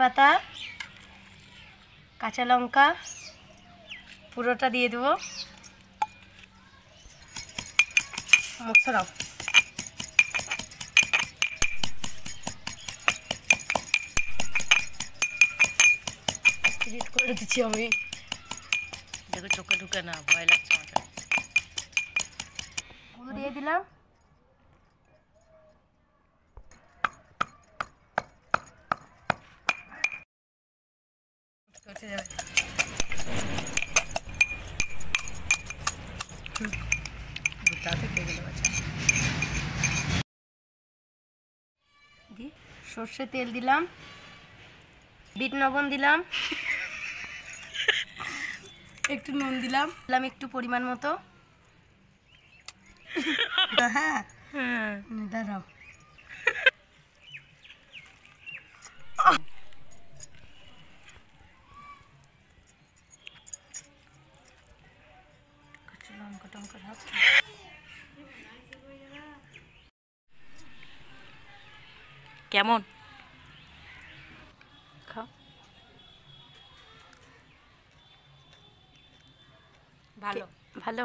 পাতা কাঁচা লঙ্কা পুরোটা দিয়ে দেবো। এডিট করে দিচ্ছি আমি। দেখো চোখে ঢুকে না ভয় লাগছে আমাদের দিয়ে দিলাম। উঠে যাবে সর্ষে তেল দিলাম বিট লবণ দিলাম। একটু নুন দিলাম। দিলাম একটু পরিমাণ মতো। হ্যাঁ। হ্যাঁ। দাঁড়াও। কেমন? খাও। ভালো। ভালো?